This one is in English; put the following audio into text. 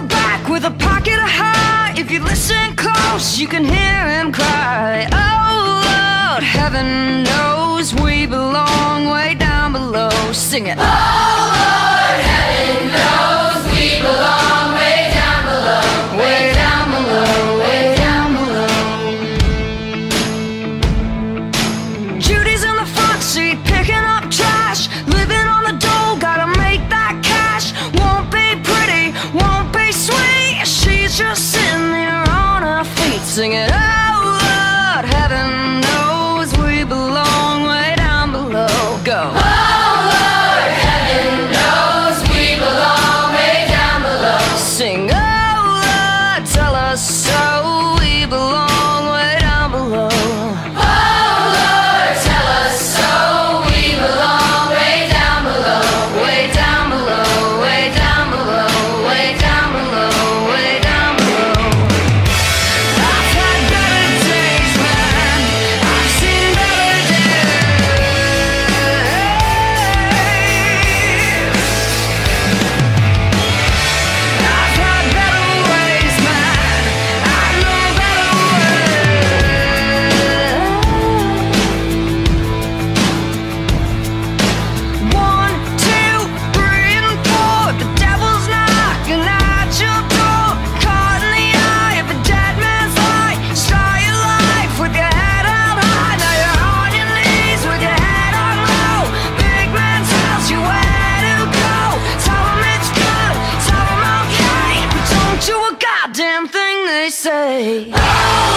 the back with a pocket of heart If you listen close, you can hear him cry. Oh Lord, heaven knows we belong way down below. Sing it. oh! just sitting there on our feet singing, oh Lord, heaven knows we belong way down below. Go. damn thing they say. Oh,